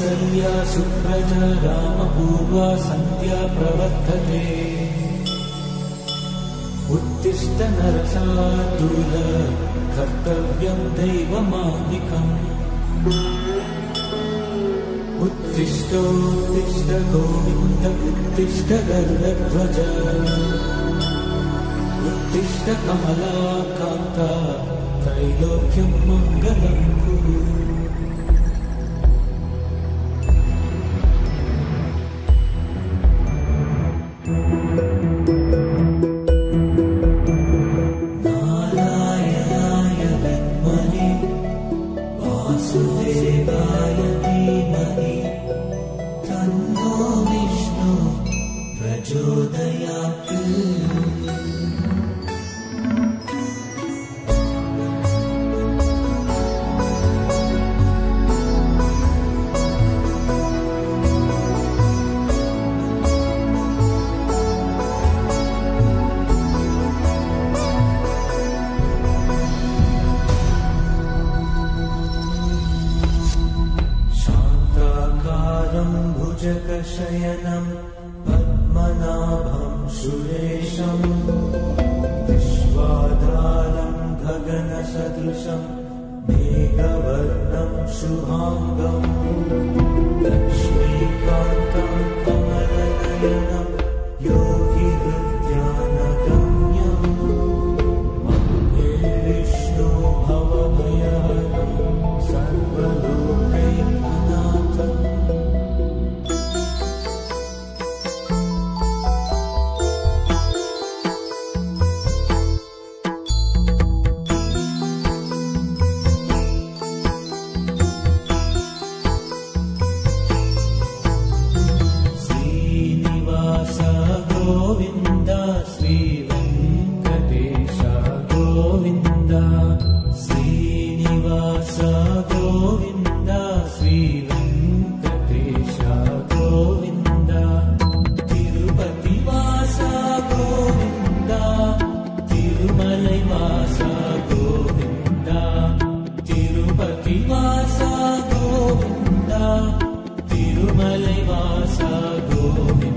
कौसल्या सुप्रज रामपूर्वा सन्ध्या प्रवर्तते उत्तिष्ठ नरसातुल कर्तव्यम् दैवमादिकम् उत्तिष्ठोत्तिष्ठ गोविन्द उत्तिष्ठ गर्वध्वज उत्तिष्ठ कमलाकान्ता त्रैलोक्यम् मङ्गलम् शान्ताकारम् भुजगशयनम् पद्मनाभम् सुरेशम् विश्वाधारम् गगनसदृशम् मेघवर्णम् शुभाङ्गम् गोविन्द तिरुमलैवास गोविन्द